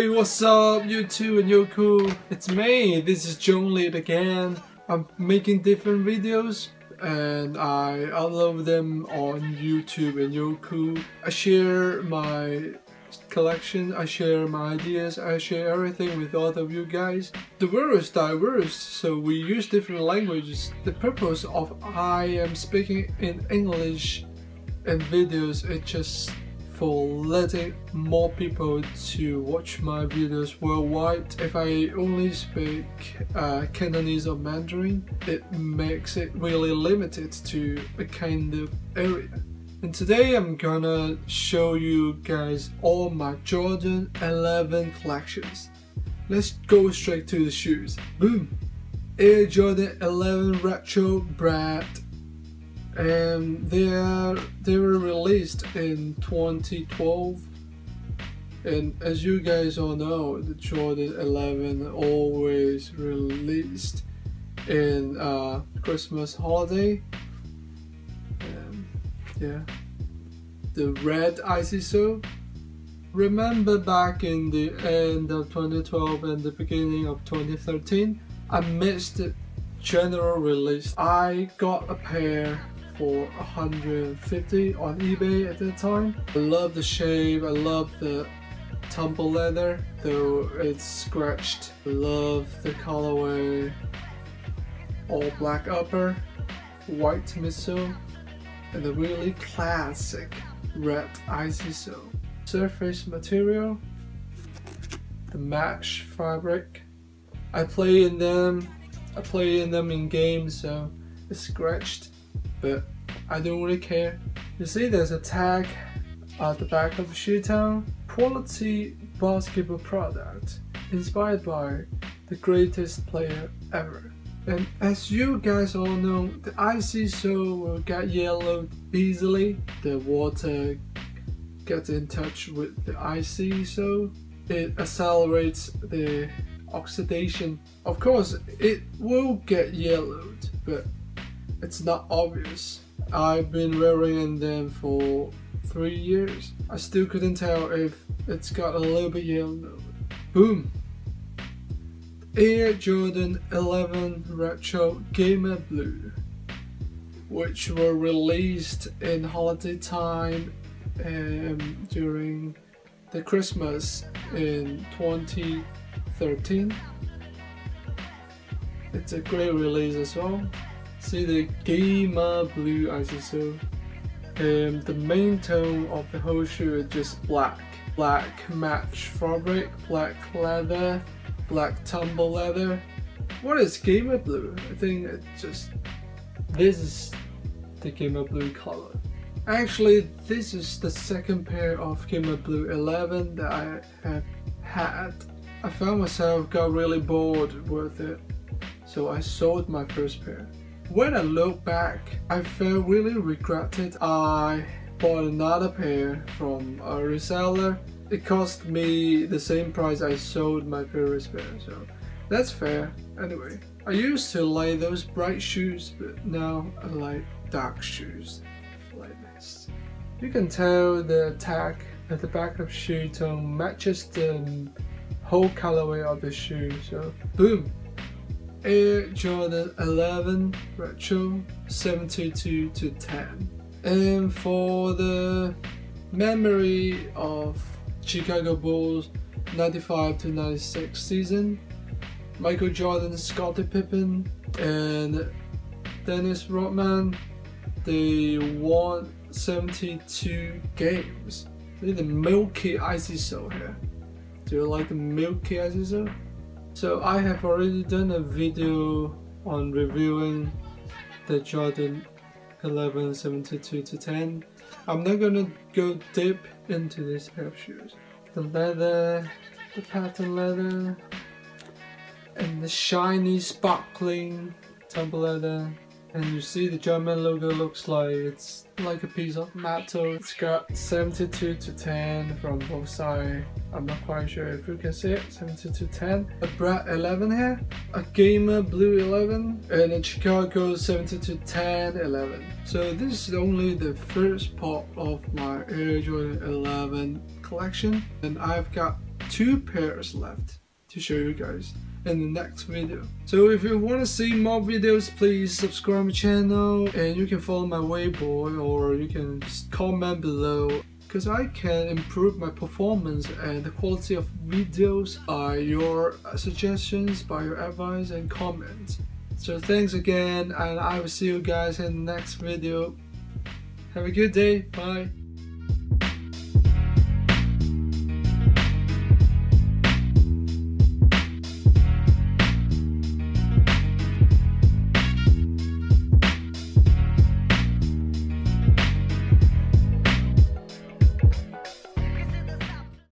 Hey what's up YouTube and Youku? It's me, this is Jongli again. I'm making different videos and I upload them on YouTube and Youku. I share my collection, I share my ideas, I share everything with all of you guys. The world is diverse, so we use different languages. The purpose of I am speaking in English in videos is just for letting more people to watch my videos worldwide. If I only speak uh, Cantonese or Mandarin, it makes it really limited to a kind of area. And today I'm gonna show you guys all my Jordan 11 collections. Let's go straight to the shoes. Boom! Air Jordan 11 Retro Bred and they are they were released in 2012 and as you guys all know the Jordan 11 always released in uh, Christmas holiday. Yeah. The red sole remember back in the end of 2012 and the beginning of 2013 I missed the general release. I got a pair for 150 on eBay at that time. I love the shape, I love the tumble leather, though it's scratched. I love the colorway, all black upper, white midsole, and the really classic red sole. Surface material, the match fabric. I play in them, I play in them in games so it's scratched but I don't really care. You see there's a tag at the back of tone, quality basketball product inspired by the greatest player ever. And as you guys all know, the icy sole will uh, get yellowed easily. The water gets in touch with the icy sole. It accelerates the oxidation. Of course, it will get yellowed, but it's not obvious. I've been wearing them for three years. I still couldn't tell if it's got a little bit yellow. Boom! Air Jordan 11 Retro Gamma Blue which were released in holiday time um, during the Christmas in 2013. It's a great release as well. See the Gamma Blue sole. Um, the main tone of the whole shoe is just black. Black match fabric, black leather, black tumble leather. What is Gamma Blue? I think it just... This is the Gamma Blue color. Actually, this is the second pair of Gamma Blue 11 that I have had. I found myself got really bored with it, so I sold my first pair. When I look back, I feel really regretted. I bought another pair from a reseller. It cost me the same price I sold my previous pair, so that's fair. Anyway, I used to like those bright shoes, but now I like dark shoes like this. You can tell the tag at the back of shoe tone matches the whole colorway of the shoe, so boom, Air Jordan 11 Retro 72 to 10. And for the memory of Chicago Bulls 95 to 96 season, Michael Jordan, Scottie Pippen, and Dennis Rodman, they won 72 games. Look at the milky icy sole here. Do you like the milky icy sole? So I have already done a video on reviewing the Jordan 11 72 to 10. I'm not gonna go deep into this pair of shoes. The leather, the patent leather, and the shiny sparkling tumble leather and you see the Jumpman logo looks like it's like a piece of metal. It's got 72 to 10 from both sides. I'm not quite sure if you can see it. 72 to 10. A Bred 11 here. A Gamma Blue 11. And a Chicago 72 to 10 11. So this is only the first part of my Air Jordan 11 collection. And I've got two pairs left to show you guys in the next video. So if you want to see more videos, please subscribe my channel and you can follow my Weibo or you can comment below because I can improve my performance and the quality of videos by your suggestions, by your advice and comments. So thanks again and I will see you guys in the next video. Have a good day. Bye.